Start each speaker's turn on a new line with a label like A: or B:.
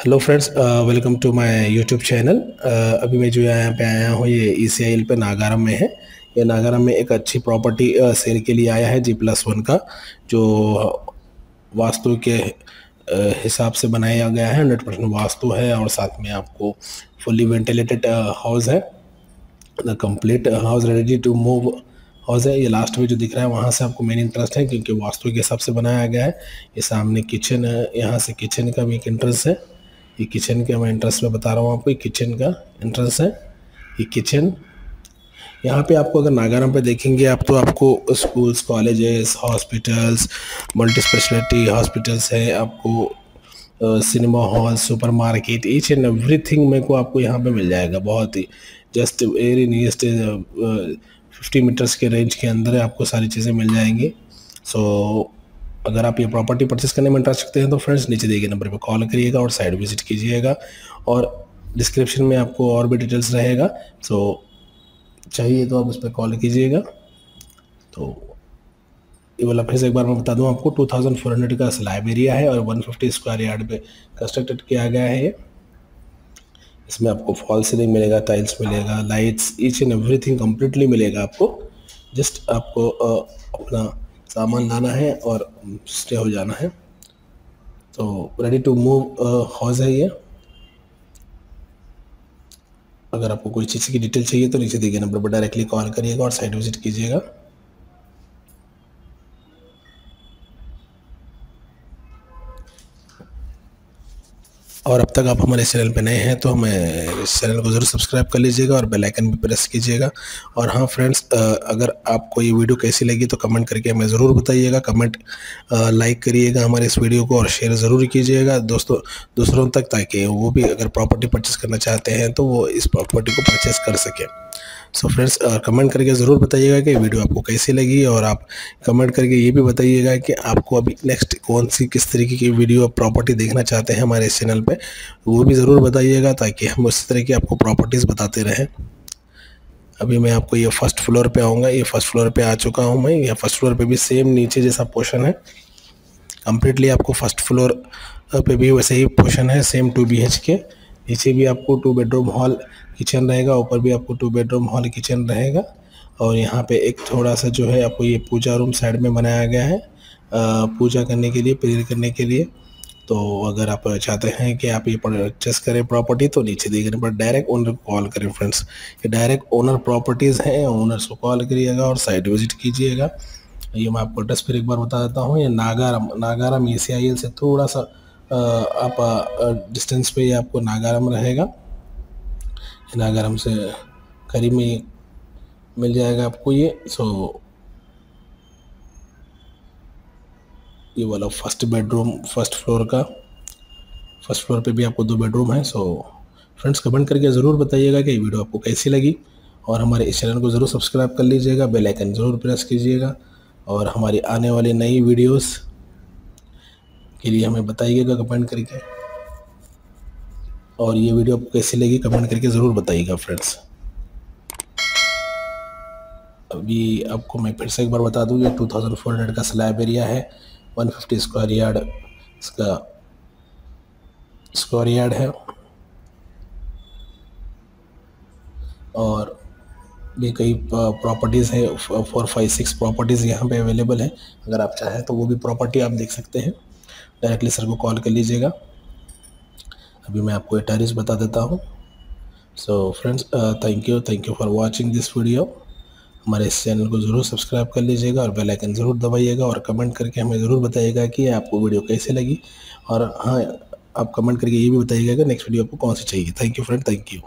A: Hello friends welcome to my YouTube channel अभी मैं जो यहाँ पे आया हूँ, ये ई सी पे नागारम में है। ये नागारम में एक अच्छी प्रॉपर्टी सेल के लिए आया है जी प्लस वन का, जो वास्तु के हिसाब से बनाया गया है। हंड्रेड परसेंट वास्तु है और साथ में आपको फुल्ली वेंटिलेटेड हाउस है। The complete house ready to move house है। ये लास्ट में जो दिख रहा है, वहाँ से आपको मेन इंटरेस्ट है, क्योंकि वास्तु के हिसाब से बनाया गया है। ये सामने किचन है, यहाँ से किचन का भी एक इंटरेस्ट है। ये किचन का मैं इंटरेस्ट में बता रहा हूँ आपको ये किचन का एंट्रेंस है। ये किचन यहाँ पे आपको अगर नागारम पे देखेंगे आप तो आपको schools colleges hospitals multi specialty hospitals है आपको cinema hall super market each and everything मेरे को आपको यहाँ पे मिल जाएगा बहुत ही। Just very nearest fifty metres के रेंज के अंदर आपको सारी चीज़ें मिल जाएँगी। सो so, अगर आप ये प्रॉपर्टी परचेस करने में इंटरेस्ट रखते हैं तो फ्रेंड्स नीचे दिए गए नंबर पर कॉल करिएगा और साइड विज़िट कीजिएगा और डिस्क्रिप्शन में आपको और भी डिटेल्स रहेगा। सो चाहिए तो आप उस पर कॉल कीजिएगा। तो ये वाला फिर से एक बार मैं बता दूँ आपको 2400 का स्लैब एरिया है और 150 स्क्वायर यार्ड पे कंस्ट्रक्टेड किया गया है इसमें आपको फॉल सीलिंग मिलेगा टाइल्स मिलेगा lights each and everything completely मिलेगा आपको। जस्ट आपको अपना सामान लाना है और स्टे हो जाना है। तो रेडी टू मूव हाउस है ये। अगर आपको कोई चीज़ की डिटेल चाहिए तो नीचे दिए गए नंबर पर डायरेक्टली कॉल करिएगा और साइट विज़िट कीजिएगा। और अब तक आप हमारे चैनल पर नए हैं तो हमें इस चैनल को ज़रूर सब्सक्राइब कर लीजिएगा और बेल आइकन भी प्रेस कीजिएगा। और हाँ फ्रेंड्स अगर आपको ये वीडियो कैसी लगी तो कमेंट करके हमें ज़रूर बताइएगा। कमेंट लाइक करिएगा हमारे इस वीडियो को और शेयर ज़रूर कीजिएगा। दोस्तों, दूसरों तक ताकि वो भी अगर प्रॉपर्टी परचेस करना चाहते हैं तो वो इस प्रॉपर्टी को परचेस कर सकें। सो, फ्रेंड्स कमेंट करके ज़रूर बताइएगा कि वीडियो आपको कैसी लगी और आप कमेंट करके ये भी बताइएगा कि आपको अभी नेक्स्ट कौन सी, किस तरीके की वीडियो प्रॉपर्टी देखना चाहते हैं हमारे इस चैनल पे। वो भी ज़रूर बताइएगा ताकि हम उस तरह की आपको प्रॉपर्टीज़ बताते रहें। अभी मैं आपको ये फ़र्स्ट फ्लोर पे आऊँगा, ये फ़र्स्ट फ्लोर पे आ चुका हूँ मैं, ये फ़र्स्ट फ्लोर पे भी सेम नीचे जैसा पोर्शन है। कम्प्लीटली आपको फ़र्स्ट फ्लोर पे भी वैसे ही पोर्शन है सेम टू बी के नीचे भी आपको टू बेडरूम हॉल किचन रहेगा, ऊपर भी आपको टू बेडरूम हॉल किचन रहेगा। और यहाँ पे एक थोड़ा सा जो है आपको ये पूजा रूम साइड में बनाया गया है पूजा करने के लिए, प्रेयर करने के लिए। तो अगर आप चाहते हैं कि आप ये परचेस करें प्रॉपर्टी तो नीचे दिए गए डायरेक्ट ओनर को कॉल करें फ्रेंड्स ये डायरेक्ट ओनर प्रॉपर्टीज़ हैं ओनर्स को कॉल करिएगा और साइट विज़िट कीजिएगा। ये मैं आपको एड्रेस फिर एक बार बता देता हूँ, ये नागारम नागारम ए सी से थोड़ा सा आप डिस्टेंस पे ये आपको नागारम रहेगा। नागारम से करीब में मिल जाएगा आपको ये। सो ये वाला फ़र्स्ट बेडरूम फ़र्स्ट फ्लोर का। फ़र्स्ट फ्लोर पे भी आपको दो बेडरूम है सो फ्रेंड्स कमेंट करके ज़रूर बताइएगा कि ये वीडियो आपको कैसी लगी। और हमारे इस चैनल को ज़रूर सब्सक्राइब कर लीजिएगा बेल आइकन ज़रूर प्रेस कीजिएगा। और हमारी आने वाली नई वीडियोस के लिए हमें बताइएगा कमेंट करके। और ये वीडियो आपको कैसी लगी कमेंट करके ज़रूर बताइएगा फ्रेंड्स अभी आपको मैं फिर से एक बार बता दूँ, ये 2400 का स्लैब एरिया है। 150 स्क्वायर यार्ड इसका स्क्वायर यार्ड है। और भी कई प्रॉपर्टीज़ हैं फोर फाइव सिक्स प्रॉपर्टीज़ यहाँ पे अवेलेबल है। अगर आप चाहें तो वो भी प्रॉपर्टी आप देख सकते हैं। डायरेक्टली सर को कॉल कर लीजिएगा। अभी मैं आपको एटारिस बता देता हूँ। So friends thank you thank you for watching this video हमारे इस चैनल को ज़रूर सब्सक्राइब कर लीजिएगा और बेल आइकन ज़रूर दबाइएगा और कमेंट करके हमें ज़रूर बताइएगा कि आपको वीडियो कैसे लगी। और हाँ आप कमेंट करके ये भी बताइएगा कि नेक्स्ट वीडियो आपको कौन सी चाहिए। Thank you friend, thank you.